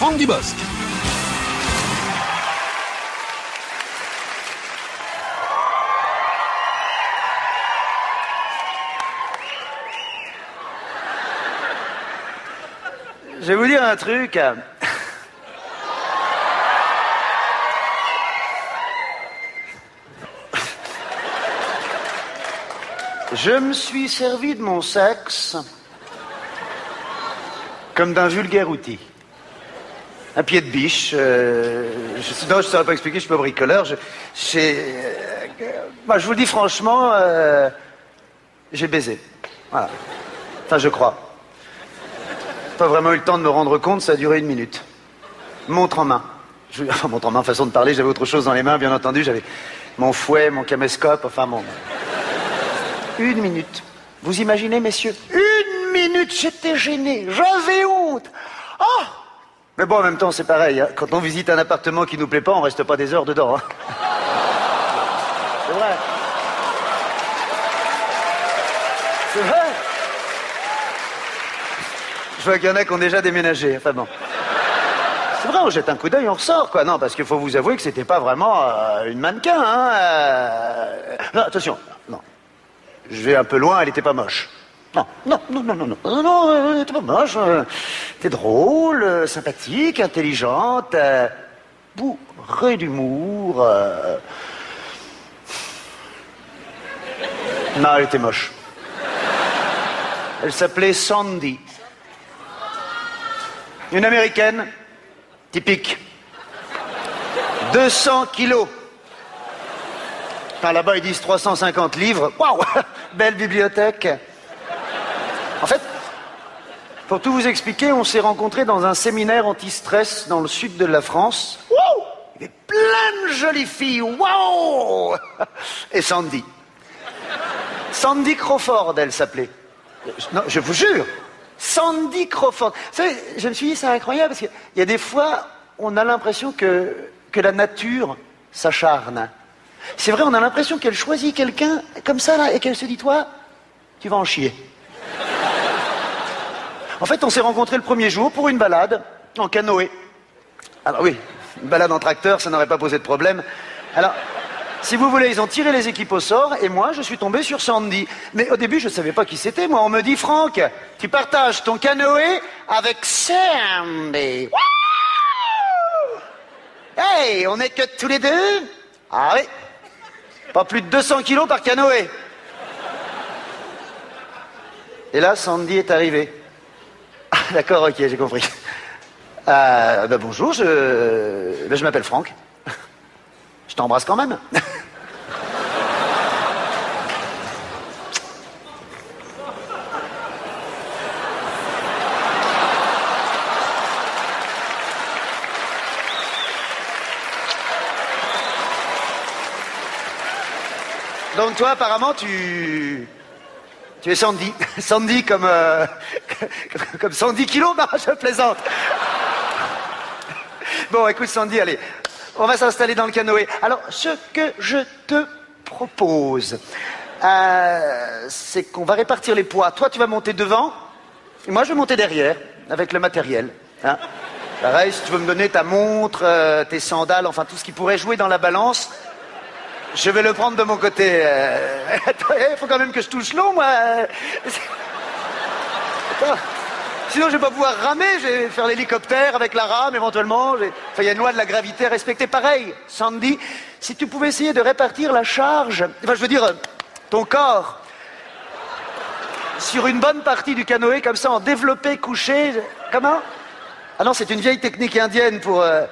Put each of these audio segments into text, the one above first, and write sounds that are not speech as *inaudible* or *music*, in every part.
Franck Dubosc. Je vais vous dire un truc. Je me suis servi de mon sexe comme d'un vulgaire outil. Un pied de biche. euh, je, non, je ne saurais pas expliquer, je suis pas bricoleur. Je, euh, je vous le dis franchement, euh, j'ai baisé. Voilà. Enfin, je crois. Pas vraiment eu le temps de me rendre compte, ça a duré une minute. Montre en main. Enfin, montre en main, façon de parler, j'avais autre chose dans les mains, bien entendu. J'avais mon fouet, mon caméscope, enfin mon. Une minute. Vous imaginez, messieurs Une minute, j'étais gêné, j'avais honte. Mais bon, en même temps, c'est pareil. hein. Quand on visite un appartement qui nous plaît pas, on reste pas des heures dedans. hein. *laughs* C'est vrai. C'est vrai. Je vois qu'il y en a qui ont déjà déménagé. Enfin bon. C'est vrai, on jette un coup d'œil, on ressort, quoi. Non, parce qu'il faut vous avouer que c'était pas vraiment euh, une mannequin, hein. euh. Non, attention, non. Je vais un peu loin, elle était pas moche. Non, non, non, non, non, non, non, euh, elle était pas moche. euh, était drôle, euh, sympathique, intelligente, euh, bourrée d'humour. euh. Non, elle était moche. Elle s'appelait Sandy. Une américaine, typique. 200 kilos. Enfin, là-bas, ils disent 350 livres. Waouh *laughs* Belle bibliothèque. En fait, pour tout vous expliquer, on s'est rencontrés dans un séminaire anti-stress dans le sud de la France. Waouh Il y avait plein de jolies filles. Waouh Et Sandy. Sandy Crawford, elle s'appelait. Non, je vous jure. Sandy Crawford. Vous savez, je me suis dit, c'est incroyable parce qu'il y a des fois, on a l'impression que, que la nature s'acharne. C'est vrai, on a l'impression qu'elle choisit quelqu'un comme ça, là, et qu'elle se dit, toi, tu vas en chier. En fait, on s'est rencontrés le premier jour pour une balade en canoë. Alors oui, une balade en tracteur, ça n'aurait pas posé de problème. Alors, si vous voulez, ils ont tiré les équipes au sort et moi, je suis tombé sur Sandy. Mais au début, je ne savais pas qui c'était. Moi, on me dit, Franck, tu partages ton canoë avec Sandy. Hey, on est que tous les deux Ah oui. Pas plus de 200 kilos par canoë. Et là, Sandy est arrivée. *laughs* D'accord, ok, j'ai compris. Euh, ben bonjour, je, ben je m'appelle Franck. Je t'embrasse quand même. Donc toi, apparemment, tu... Tu es Sandy. *laughs* Sandy comme... euh, *laughs* comme 110 kilos Non, je plaisante. Bon, écoute Sandy, allez, on va s'installer dans le canoë. Alors, ce que je te propose, euh, c'est qu'on va répartir les poids. Toi, tu vas monter devant, et moi, je vais monter derrière, avec le matériel. hein. Pareil, si tu veux me donner ta montre, euh, tes sandales, enfin tout ce qui pourrait jouer dans la balance, je vais le prendre de mon côté. Il *laughs* faut quand même que je touche l'eau, moi. Sinon, je vais pas pouvoir ramer. Je vais faire l'hélicoptère avec la rame, éventuellement. Enfin, il y a une loi de la gravité à respecter. Pareil, Sandy, si tu pouvais essayer de répartir la charge, enfin, je veux dire, ton corps, sur une bonne partie du canoë, comme ça, en développé, couché. Comment? Ah non, c'est une vieille technique indienne pour, euh,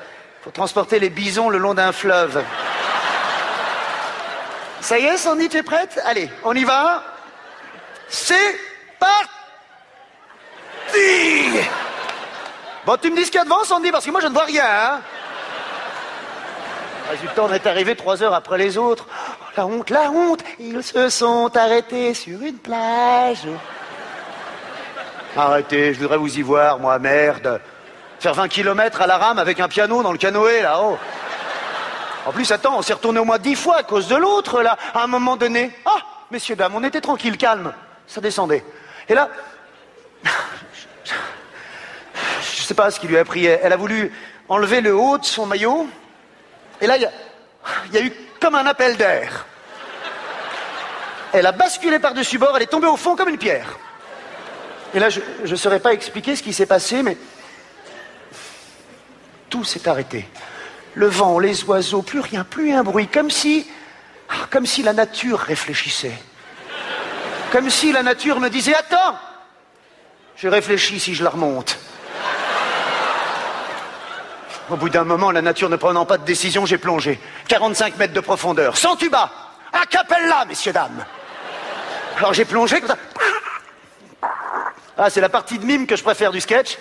pour transporter les bisons le long d'un fleuve. Ça y est, Sandy, tu es prête? Allez, on y va. C'est parti Bon, tu me dis ce qu'il y a devant, Sandy, parce que moi, je ne vois rien. Hein Résultat, on est arrivé trois heures après les autres. Oh, la honte, la honte Ils se sont arrêtés sur une plage. Arrêtez, je voudrais vous y voir, moi, merde. Faire 20 kilomètres à la rame avec un piano dans le canoë, là-haut. En plus, attends, on s'est retourné au moins dix fois à cause de l'autre, là, à un moment donné. Ah, messieurs, dames, on était tranquille, calme. Ça descendait. Et là, sais pas ce qui lui a pris. Elle a voulu enlever le haut de son maillot. Et là, il y y a eu comme un appel d'air. Elle a basculé par-dessus bord, elle est tombée au fond comme une pierre. Et là, je ne saurais pas expliquer ce qui s'est passé, mais tout s'est arrêté. Le vent, les oiseaux, plus rien, plus un bruit, comme si, comme si la nature réfléchissait. Comme si la nature me disait Attends, je réfléchis si je la remonte. Au bout d'un moment, la nature ne prenant pas de décision, j'ai plongé. 45 mètres de profondeur, sans tuba, à capella, messieurs, dames. Alors j'ai plongé comme ça. Ah, c'est la partie de mime que je préfère du sketch.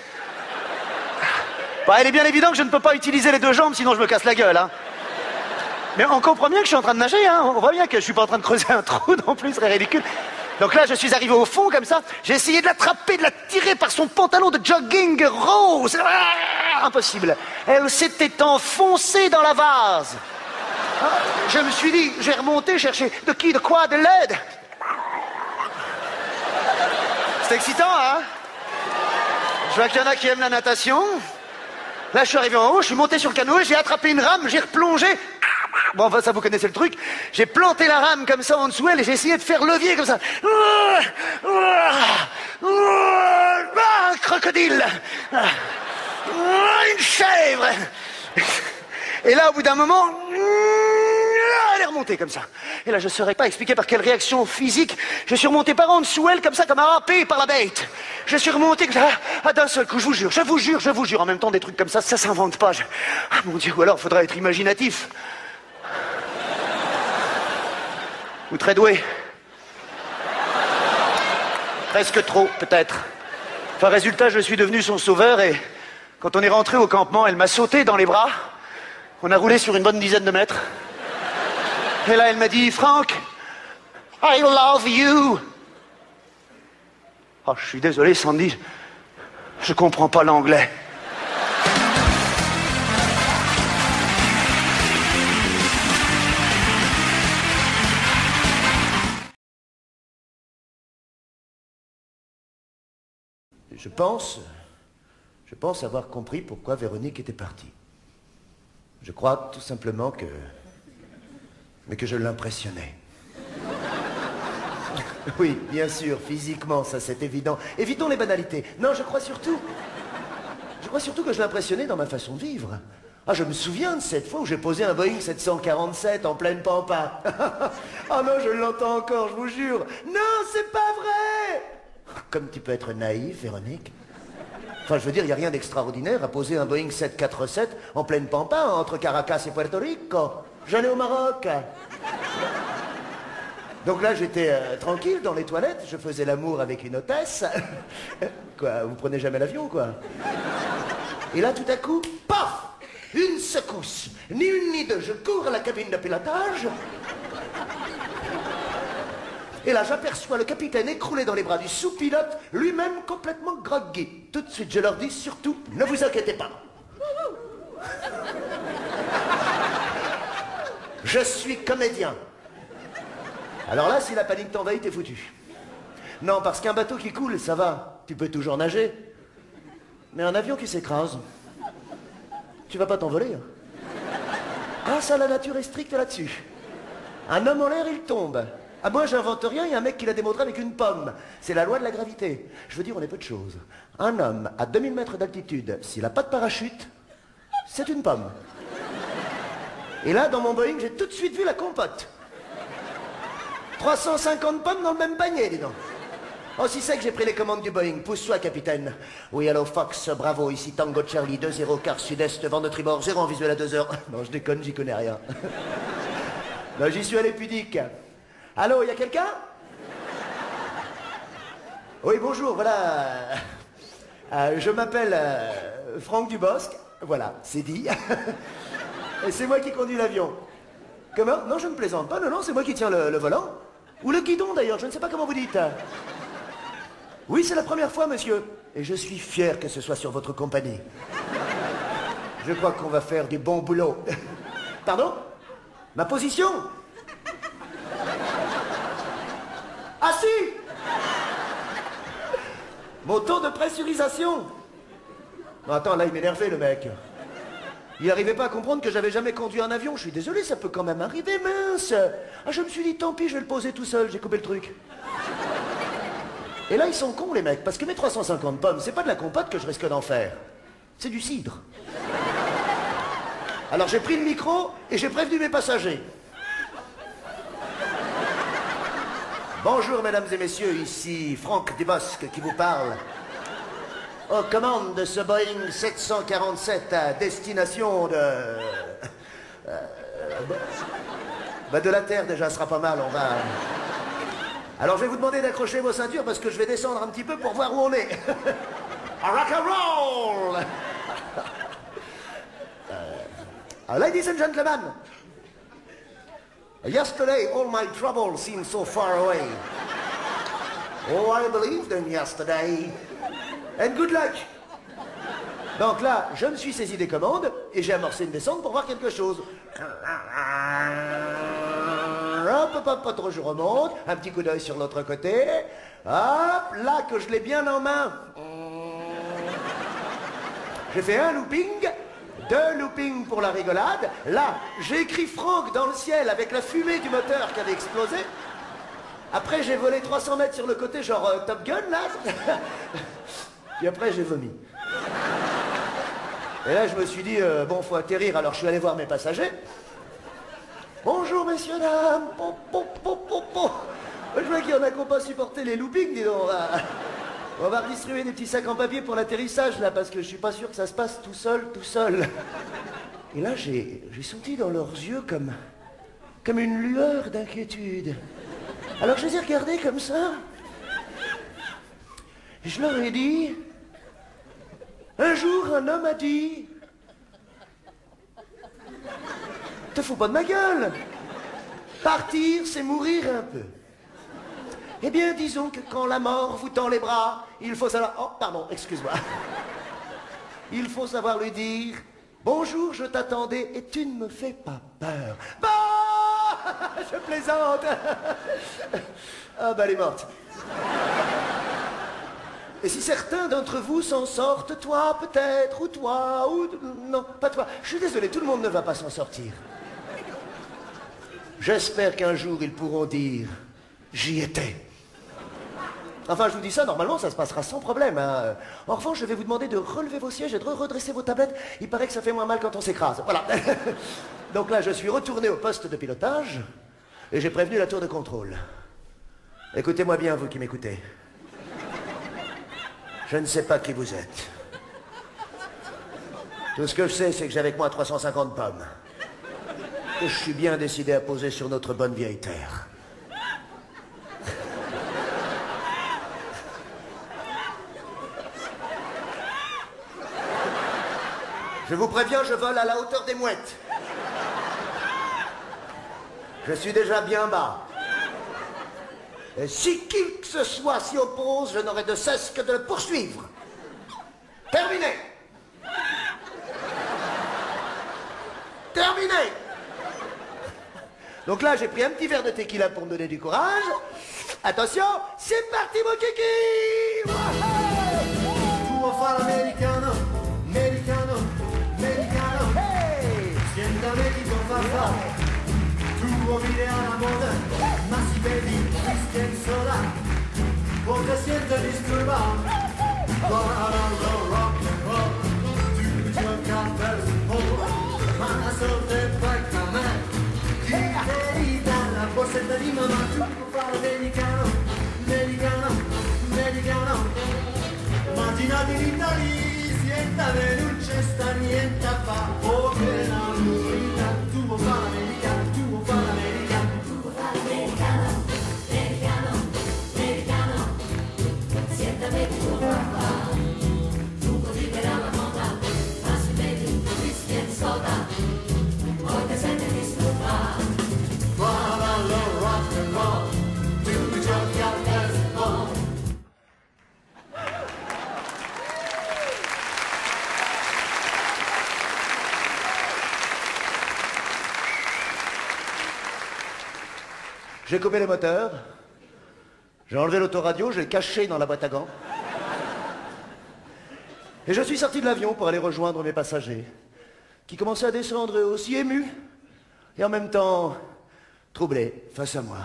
Bah, il est bien évident que je ne peux pas utiliser les deux jambes, sinon je me casse la gueule. Hein. Mais on comprend bien que je suis en train de nager, hein. on voit bien que je suis pas en train de creuser un trou non plus, c'est ridicule. Donc là, je suis arrivé au fond comme ça, j'ai essayé de l'attraper, de la tirer par son pantalon de jogging rose. Ah, impossible. Elle s'était enfoncée dans la vase. Ah, je me suis dit, j'ai remonté, chercher de qui, de quoi, de l'aide. C'est excitant, hein? Je vois qu'il y en a qui aiment la natation. Là, je suis arrivé en haut, je suis monté sur le canoë, j'ai attrapé une rame, j'ai replongé. Bon, enfin, ça, vous connaissez le truc. J'ai planté la rame comme ça en dessous elle et j'ai essayé de faire levier comme ça. Un crocodile. Une chèvre. Et là, au bout d'un moment, elle est remontée comme ça. Et là, je ne saurais pas expliquer par quelle réaction physique. Je suis remonté par en dessous elle, comme ça, comme un râpé par la bête. Je suis remonté comme ça, ah, d'un seul coup, je vous jure, je vous jure, je vous jure. En même temps, des trucs comme ça, ça s'invente pas. Ah mon Dieu, ou alors, il faudrait être imaginatif. Ou très doué. Presque trop, peut-être. Enfin, résultat, je suis devenu son sauveur et quand on est rentré au campement, elle m'a sauté dans les bras. On a roulé sur une bonne dizaine de mètres. Et là, elle m'a dit, Franck, I love you. Oh, je suis désolé, Sandy, je comprends pas l'anglais. Je pense, je pense avoir compris pourquoi Véronique était partie. Je crois tout simplement que, mais que je l'impressionnais. *laughs* Oui, bien sûr, physiquement, ça c'est évident. Évitons les banalités. Non, je crois surtout, je crois surtout que je l'impressionnais dans ma façon de vivre. Ah, je me souviens de cette fois où j'ai posé un Boeing 747 en pleine pampa. *laughs* Ah non, je l'entends encore, je vous jure. Non, c'est pas vrai Comme tu peux être naïf, Véronique. Enfin, je veux dire, il n'y a rien d'extraordinaire à poser un Boeing 747 en pleine pampa entre Caracas et Puerto Rico. J'allais au Maroc. Donc là, j'étais euh, tranquille dans les toilettes, je faisais l'amour avec une hôtesse. *laughs* quoi, vous prenez jamais l'avion, quoi? Et là, tout à coup, paf Une secousse. Ni une ni deux. Je cours à la cabine de pilotage. Et là, j'aperçois le capitaine écroulé dans les bras du sous-pilote, lui-même complètement groggy. Tout de suite, je leur dis surtout, ne vous inquiétez pas. Je suis comédien. Alors là, si la panique t'envahit, t'es foutu. Non, parce qu'un bateau qui coule, ça va. Tu peux toujours nager. Mais un avion qui s'écrase, tu vas pas t'envoler. Hein. Ah, ça, la nature est stricte là-dessus. Un homme en l'air, il tombe. Ah, moi, j'invente rien, il y a un mec qui l'a démontré avec une pomme. C'est la loi de la gravité. Je veux dire, on est peu de choses. Un homme à 2000 mètres d'altitude, s'il n'a pas de parachute, c'est une pomme. Et là, dans mon Boeing, j'ai tout de suite vu la compote. 350 pommes dans le même panier, dis donc. Oh, si c'est que j'ai pris les commandes du Boeing. Pousse-toi, capitaine. Oui, allô, Fox, bravo, ici Tango Charlie, 2-0, car sud-est, vent de tribord, 0 en visuel à 2 heures. *laughs* Non, je déconne, j'y connais rien. non, *laughs* j'y suis allé pudique. Allô, il y a quelqu'un? Oui, bonjour, voilà. Euh, je m'appelle euh, Franck Dubosc. Voilà, c'est dit. *laughs* Et c'est moi qui conduis l'avion. Comment? Non, je ne plaisante pas. Non, non, c'est moi qui tiens le, le volant. Ou le guidon d'ailleurs, je ne sais pas comment vous dites. Oui, c'est la première fois, monsieur. Et je suis fier que ce soit sur votre compagnie. Je crois qu'on va faire du bon boulot. *laughs* Pardon? Ma position Ah taux de pressurisation Non, attends, là, il m'énervait, le mec. Il n'arrivait pas à comprendre que j'avais jamais conduit un avion. Je suis désolé, ça peut quand même arriver, mince. Ah, je me suis dit, tant pis, je vais le poser tout seul, j'ai coupé le truc. Et là, ils sont cons, les mecs, parce que mes 350 pommes, c'est pas de la compote que je risque d'en faire. C'est du cidre. Alors j'ai pris le micro et j'ai prévenu mes passagers. Bonjour, mesdames et messieurs, ici Franck Dubosc qui vous parle. Aux commandes de ce Boeing 747 à destination de... euh, bah, de la Terre, déjà, ce sera pas mal, on va... Alors je vais vous demander d'accrocher vos ceintures parce que je vais descendre un petit peu pour voir où on est. *laughs* rock and roll *laughs* Uh, ladies and gentlemen, yesterday all my troubles seemed so far away. Oh, I believed in yesterday. And good luck. Donc là, je me suis saisi des commandes et j'ai amorcé une descente pour voir quelque chose. Hop, hop, hop, hop, je remonte, un petit coup d'œil sur l'autre côté. Hop, là que je l'ai bien en main. J'ai fait un looping, deux loopings pour la rigolade. Là, j'ai écrit Franck dans le ciel avec la fumée du moteur qui avait explosé. Après, j'ai volé 300 mètres sur le côté, genre euh, Top Gun, là. *laughs* Puis après, j'ai vomi. Et là, je me suis dit, euh, bon, faut atterrir, alors je suis allé voir mes passagers. Bonjour, messieurs, dames. Je vois qu'il y en a qui n'ont pas supporté les loopings, dis donc. On va, redistribuer des petits sacs en papier pour l'atterrissage, là, parce que je suis pas sûr que ça se passe tout seul, tout seul. Et là, j'ai j'ai senti dans leurs yeux comme, comme une lueur d'inquiétude. Alors, je les ai regardés comme ça. Et je leur ai dit, un jour, un homme a dit, te fous pas de ma gueule. Partir, c'est mourir un peu. Eh bien, disons que quand la mort vous tend les bras, il faut savoir... Oh, pardon, excuse-moi. *laughs* Il faut savoir lui dire, bonjour, je t'attendais et tu ne me fais pas peur. Bah *laughs* Je plaisante. *laughs* Ah bah, elle est morte. Et si certains d'entre vous s'en sortent, toi peut-être, ou toi, ou... Non, pas toi. Je suis désolé, tout le monde ne va pas s'en sortir. J'espère qu'un jour ils pourront dire j'y étais. Enfin, je vous dis ça, normalement, ça se passera sans problème. hein. En revanche, je vais vous demander de relever vos sièges et de redresser vos tablettes. Il paraît que ça fait moins mal quand on s'écrase. Voilà. *laughs* Donc là, je suis retourné au poste de pilotage et j'ai prévenu la tour de contrôle. Écoutez-moi bien, vous qui m'écoutez. Je ne sais pas qui vous êtes. Tout ce que je sais, c'est que j'ai avec moi 350 pommes. Que je suis bien décidé à poser sur notre bonne vieille terre. Je vous préviens, je vole à la hauteur des mouettes. Je suis déjà bien bas. Et si qui que ce soit s'y oppose, je n'aurai de cesse que de le poursuivre. Terminé. Terminé. Donc là, j'ai pris un petit verre de tequila pour me donner du courage. Attention, c'est parti mon kiki Immaginate in Italia, siéntame, non c'è sta niente a fa J'ai coupé les moteurs. J'ai enlevé l'autoradio, je l'ai caché dans la boîte à gants. Et je suis sorti de l'avion pour aller rejoindre mes passagers, qui commençaient à descendre aussi émus, et en même temps troublés face à moi.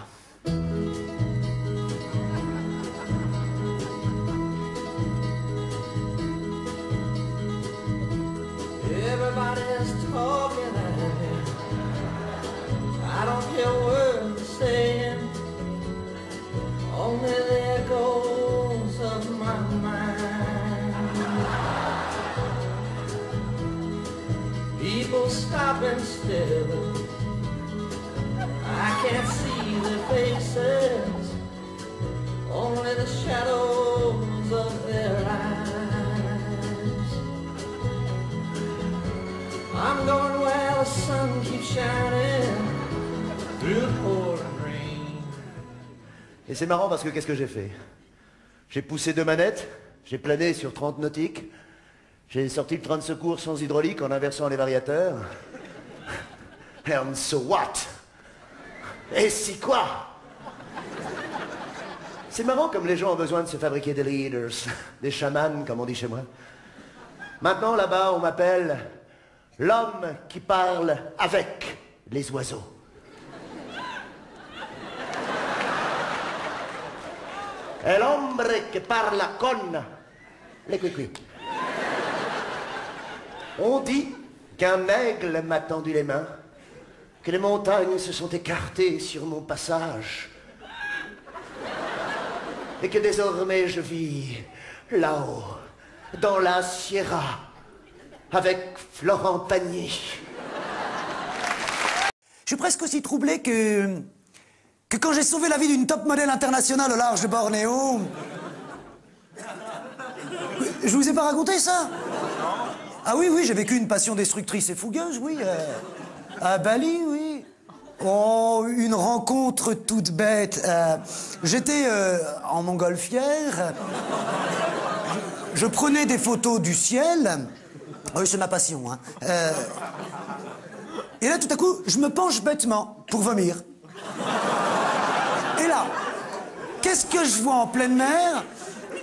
Et c'est marrant parce que qu'est-ce que j'ai fait? J'ai poussé deux manettes, j'ai plané sur 30 nautiques, j'ai sorti le train de secours sans hydraulique en inversant les variateurs. And so what? Et si quoi? C'est marrant comme les gens ont besoin de se fabriquer des leaders, des chamans comme on dit chez moi. Maintenant là-bas on m'appelle l'homme qui parle avec les oiseaux. El hombre que parla con les cuicuis. On dit qu'un aigle m'a tendu les mains, que les montagnes se sont écartées sur mon passage, et que désormais je vis là-haut, dans la Sierra, avec Florent Pagny. Je suis presque aussi troublé que. que quand j'ai sauvé la vie d'une top modèle internationale au large de Bornéo. Je vous ai pas raconté ça? Ah oui, oui, j'ai vécu une passion destructrice et fougueuse, oui. euh, à Bali, oui. Oh, une rencontre toute bête. euh, J'étais euh, en montgolfière. Je, prenais des photos du ciel. Oui, c'est ma passion. Hein. Euh, et là, tout à coup, je me penche bêtement pour vomir. Et là, qu'est-ce que je vois en pleine mer?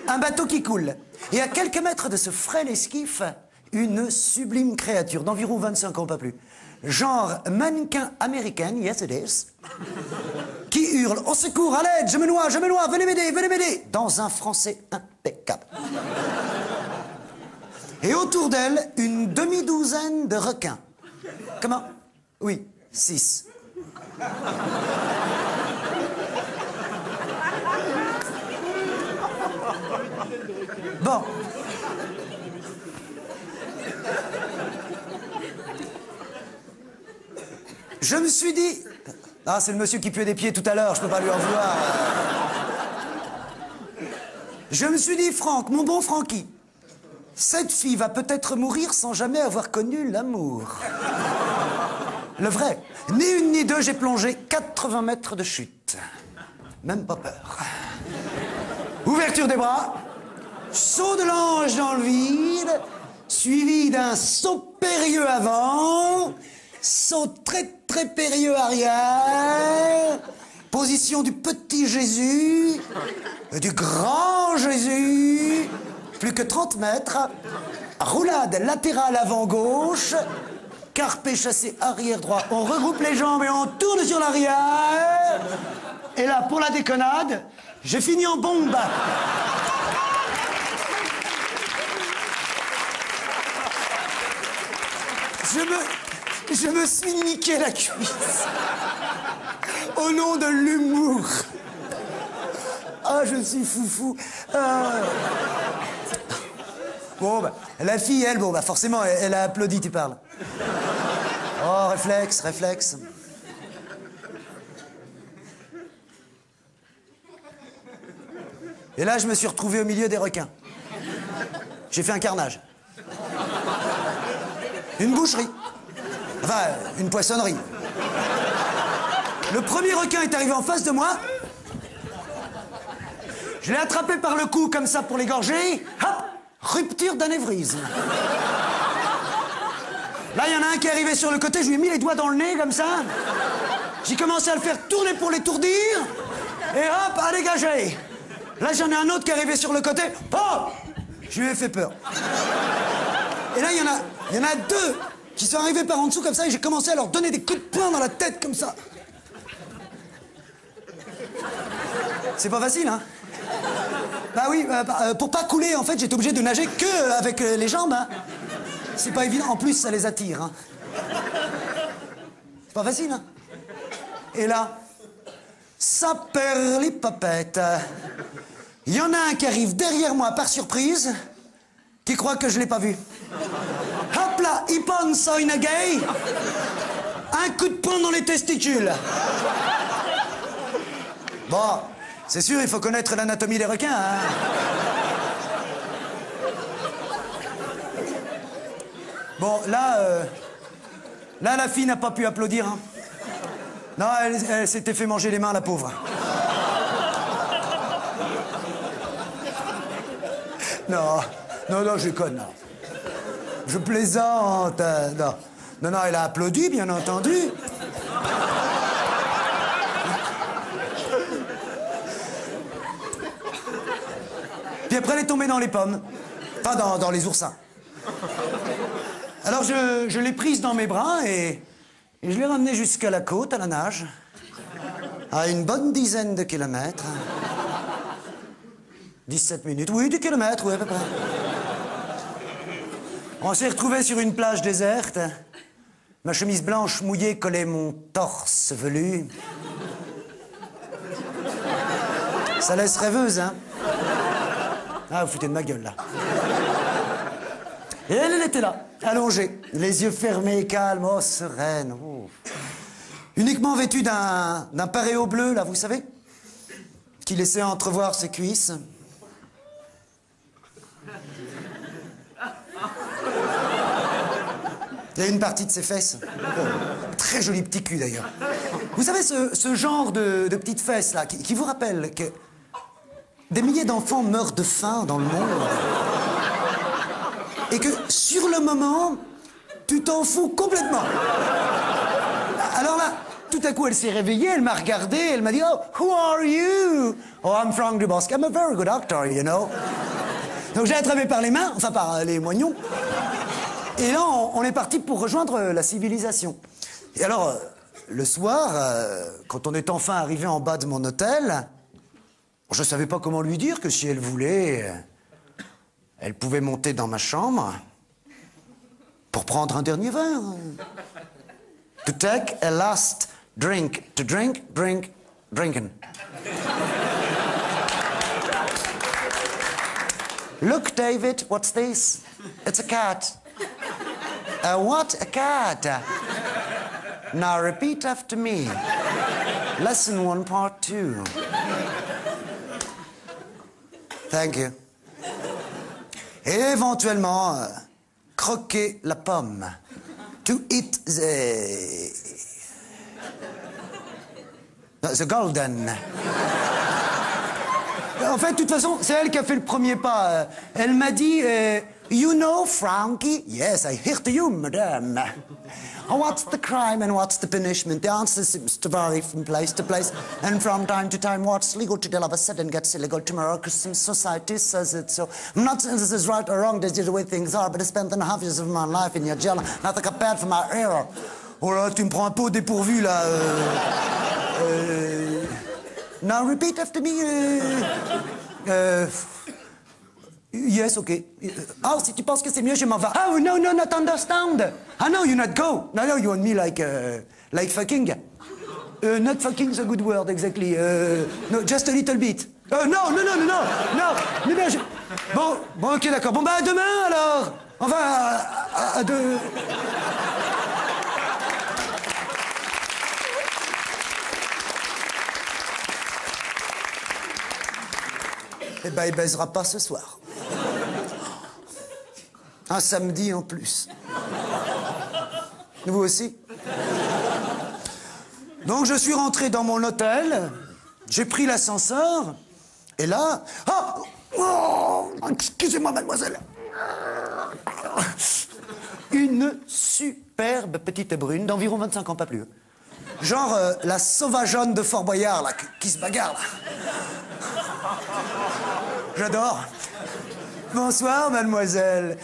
Un bateau qui coule. Et à quelques mètres de ce frêle esquif, une sublime créature d'environ 25 ans, pas plus. Genre mannequin américaine, yes it is, qui hurle Au secours, à l'aide, je me noie, je me noie, venez m'aider, venez m'aider Dans un français impeccable. Et autour d'elle, une demi-douzaine de requins. Comment? Oui, six. Bon. Je me suis dit. Ah, c'est le monsieur qui puait des pieds tout à l'heure, je peux pas lui en vouloir. Je me suis dit, Franck, mon bon Francky, cette fille va peut-être mourir sans jamais avoir connu l'amour. Le vrai. Ni une ni deux, j'ai plongé 80 mètres de chute. Même pas peur. Ouverture des bras, saut de l'ange dans le vide, suivi d'un saut périlleux avant, saut très très périlleux arrière, position du petit Jésus, du grand Jésus, plus que 30 mètres, roulade latérale avant gauche, carpé chassé arrière droit, on regroupe les jambes et on tourne sur l'arrière, et là pour la déconnade, je finis en bombe. Je me, je me suis niqué la cuisse. Au nom de l'humour. Ah, je suis foufou. Ah. Bon, bah, la fille, elle, bon, bah, forcément, elle, elle a applaudi, tu parles. Oh, réflexe, réflexe. Et là, je me suis retrouvé au milieu des requins. J'ai fait un carnage. Une boucherie. Enfin, une poissonnerie. Le premier requin est arrivé en face de moi. Je l'ai attrapé par le cou comme ça pour l'égorger. Hop Rupture d'anévrisme. Là, il y en a un qui est arrivé sur le côté, je lui ai mis les doigts dans le nez comme ça. J'ai commencé à le faire tourner pour l'étourdir. Et hop, à dégager. Là, j'en ai un autre qui est arrivé sur le côté. Oh Je lui ai fait peur. Et là, il y en a, il y en a deux qui sont arrivés par en dessous comme ça et j'ai commencé à leur donner des coups de poing dans la tête comme ça. C'est pas facile, hein Bah oui, euh, bah, euh, pour pas couler, en fait, j'étais obligé de nager que avec euh, les jambes, hein. C'est pas évident. En plus, ça les attire, hein. C'est pas facile, hein Et là, ça perd les papettes. Il y en a un qui arrive derrière moi par surprise, qui croit que je l'ai pas vu. Hop là, il pense à gay. Un coup de poing dans les testicules. Bon, c'est sûr, il faut connaître l'anatomie des requins. Hein. Bon, là, euh, là, la fille n'a pas pu applaudir. hein. Non, elle, s'était fait manger les mains, la pauvre. Non, non, non, je conne. non. Je plaisante. euh, non. non, elle a applaudi, bien entendu. Puis après, elle est tombée dans les pommes. Enfin, dans, les oursins. Alors, je, l'ai prise dans mes bras et, et je l'ai ramenée jusqu'à la côte, à la nage. À une bonne dizaine de kilomètres. 17 minutes. Oui, 10 kilomètres, oui, à peu près. On s'est retrouvés sur une plage déserte. Ma chemise blanche mouillée collait mon torse velu. Ça laisse rêveuse, hein Ah, vous foutez de ma gueule, là. Et elle, était là, allongée, les yeux fermés, calme, oh, sereine. Uniquement vêtue d'un d'un paréo bleu, là, vous savez Qui laissait entrevoir ses cuisses. Il y a une partie de ses fesses. Très joli petit cul d'ailleurs. Vous savez, ce, ce genre de, de petites fesses là, qui, vous rappelle que des milliers d'enfants meurent de faim dans le monde. Et que sur le moment, tu t'en fous complètement. Alors là, tout à coup, elle s'est réveillée, elle m'a regardé, elle m'a dit Oh, who are you? Oh, I'm Frank Dubosc. I'm a very good actor, you know. Donc j'ai attrapé par les mains, enfin par euh, les moignons. Et là, on, est parti pour rejoindre euh, la civilisation. Et alors, euh, le soir, euh, quand on est enfin arrivé en bas de mon hôtel, je savais pas comment lui dire que si elle voulait, elle pouvait monter dans ma chambre pour prendre un dernier verre. To take a last drink. To drink, drink, drinking. Look, David, what's this? It's a cat. A what? A cat. Now repeat after me. Lesson one, part two. Thank you. Éventuellement, euh, croquer la pomme. To eat the. The golden. En fait, de toute façon, c'est elle qui a fait le premier pas. Euh, Elle m'a dit, euh, You know, Frankie? Yes, I hear to you, madame. What's the crime and what's the punishment? The answer seems to vary from place to place and from time to time. What's legal today all of a sudden gets illegal tomorrow because society says it. So I'm not saying this is right or wrong, this is the way things are, but I spent and a half years of my life in your jail, nothing compared for my error. Oh là, tu me prends un peu dépourvu, là. euh, euh, Now repeat after me. euh, euh, yes, okay. Oh, si tu penses que c'est mieux, je m'en vais. Oh, no, no, not understand. Ah, no, you not go. No, no, you want me like, uh, like fucking. Uh, not fucking is a good word, exactly. Uh, no, just a little bit. Uh, no, no, no, no, no, no. Mais bien. Bon, bon, ok, d'accord. Bon, bah, à demain, alors. Enfin, à, à- à deux... Eh ben, il baisera pas ce soir. Un samedi en plus. Vous aussi Donc je suis rentré dans mon hôtel, j'ai pris l'ascenseur, et là... Ah Oh Excusez-moi, mademoiselle. Une superbe petite brune d'environ 25 ans, pas plus. Genre euh, la sauvageonne de Fort Boyard, qui, qui se bagarre. J'adore. Bonsoir, mademoiselle.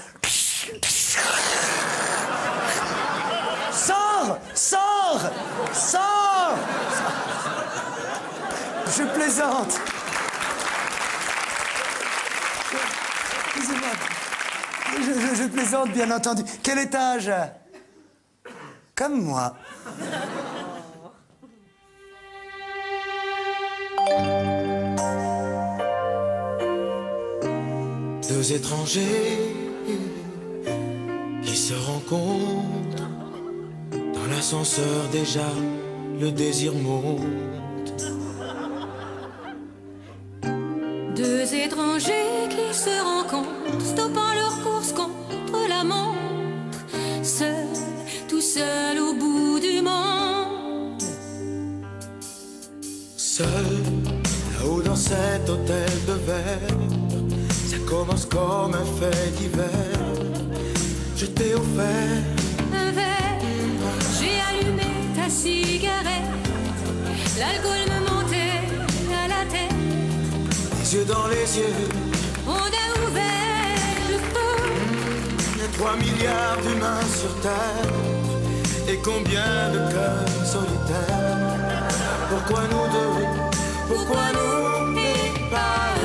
Je plaisante. Je plaisante, bien entendu. Quel étage? Comme moi. Deux étrangers qui se rencontrent dans l'ascenseur déjà le désir monte. Seul, là-haut dans cet hôtel de verre, ça commence comme un fait divers. Je t'ai offert Un verre, j'ai allumé ta cigarette, l'alcool me montait à la tête, les yeux dans les yeux. on a ouvert le feu. Il y a 3 milliards d'humains sur Terre Et combien de cœurs solitaires Pourquoi nous deux Pourquoi nous et pas.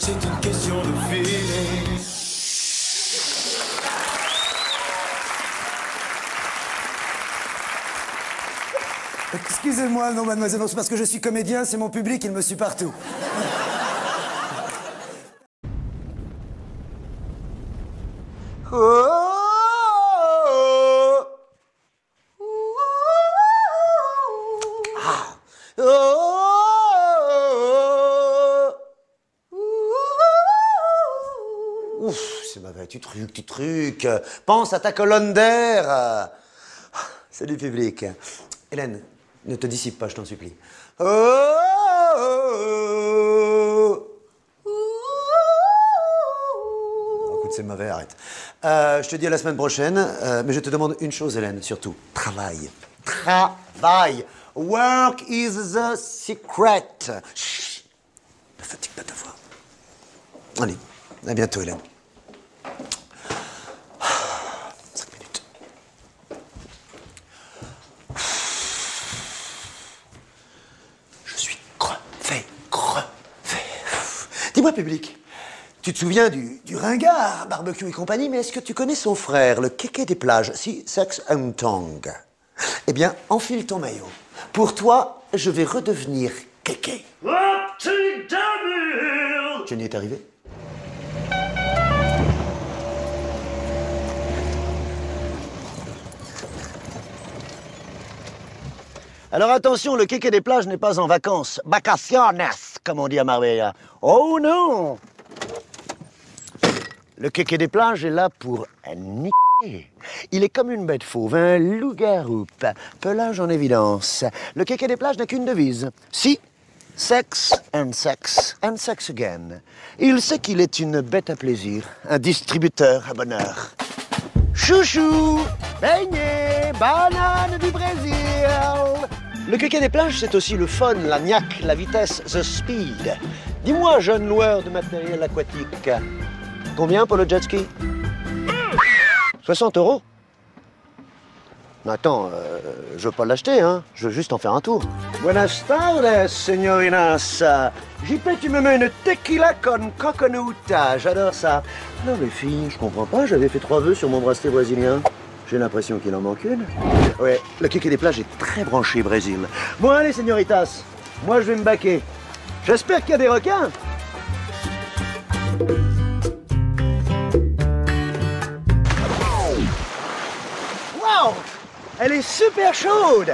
C'est une question de feeling Excusez-moi, non, mademoiselle, parce que je suis comédien, c'est mon public, il me suit partout. Ouf, c'est tu truc. Pense à ta colonne d'air. C'est du public. Hélène, ne te dissipe pas, je t'en supplie. Oh. Écoute, c'est mauvais, arrête. Euh, je te dis à la semaine prochaine, euh, mais je te demande une chose, Hélène, surtout. Travail. Travail. Work is the secret. Chut. Ne fatigue pas ta voix. Allez, à bientôt, Hélène. Cinq minutes. Je suis crevé, crevé. Dis-moi, public, tu te souviens du, du ringard, barbecue et compagnie, mais est-ce que tu connais son frère, le kéké des plages, si Sex and Tongue Eh bien, enfile ton maillot. Pour toi, je vais redevenir kéké. Jenny est arrivée Alors attention, le kéké des plages n'est pas en vacances. Vacaciones, comme on dit à Marbella. Oh non Le kéké des plages est là pour niquer. Il est comme une bête fauve, un loup-garou, pelage en évidence. Le kéké des plages n'a qu'une devise. Si, sex and sex and sex again. Il sait qu'il est une bête à plaisir, un distributeur à bonheur. Chouchou, beignet, banane du Brésil. Le kéké des plages, c'est aussi le fun, la niaque, la vitesse, the speed. Dis-moi, jeune loueur de matériel aquatique, combien pour le jet ski? 60 euros Mais attends, euh, je veux pas l'acheter, hein. Je veux juste en faire un tour. Buenas tardes, señorinas. JP, tu me mets une tequila con coconuta. J'adore ça. Non, les filles, je comprends pas. J'avais fait trois vœux sur mon bracelet brésilien. J'ai l'impression qu'il en manque une. Ouais, le kéké des plages est très branché Brésil. Bon, allez, señoritas. Moi, je vais me baquer. J'espère qu'il y a des requins. Wow Elle est super chaude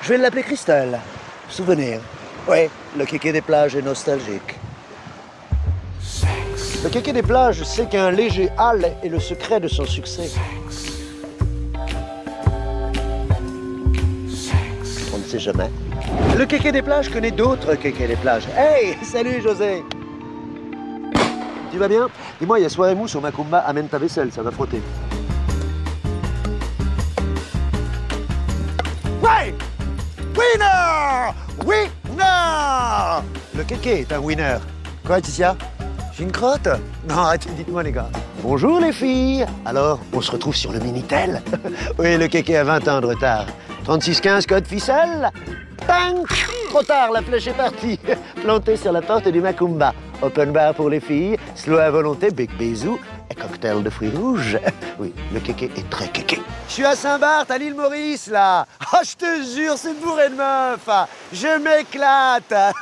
Je vais l'appeler Cristal. Souvenir. Ouais, le kéké des plages est nostalgique. Le kéké des plages sait qu'un léger hal est le secret de son succès. Sait jamais. Le kéké des plages connaît d'autres kékés des plages. Hey, salut José Tu vas bien? Dis-moi, il y a soirée mousse au Macumba, amène ta vaisselle, ça va frotter. Ouais Winner Winner Le kéké est un winner. Quoi, Ticia J'ai une crotte? Non, dites-moi, les gars. Bonjour, les filles Alors, on se retrouve sur le Minitel? *laughs* Oui, le kéké a 20 ans de retard. 3615, code ficelle Bang Trop tard, la flèche est partie. Plantée sur la porte du Macumba. Open bar pour les filles, slow à volonté, bec bisou et cocktail de fruits rouges. Oui, le kéké est très kéké. Je suis à Saint-Barth, à l'île Maurice, là. Ah, je te jure, c'est bourré de meufs. Je m'éclate.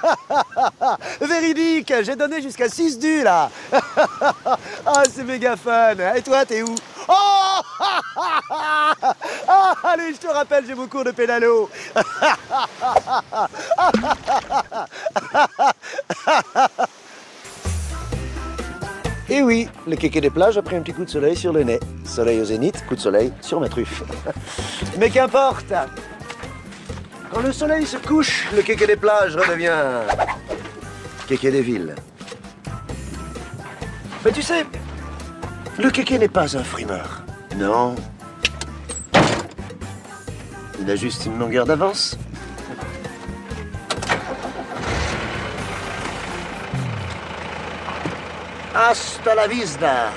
*laughs* Véridique, j'ai donné jusqu'à 6 du, là. *laughs* Ah, c'est méga fun. Et toi, t'es où? Oh *laughs* Ah, Allez, je te rappelle, j'ai mon cours de pédalo. Et oui, le kéké des plages a pris un petit coup de soleil sur le nez. Soleil au zénith, coup de soleil sur ma truffe. *laughs* Mais qu'importe Quand le soleil se couche, le kéké des plages redevient kéké des villes. Mais tu sais, le kéké n'est pas un frimeur. Non. Il a juste une longueur d'avance. Hasta la vista,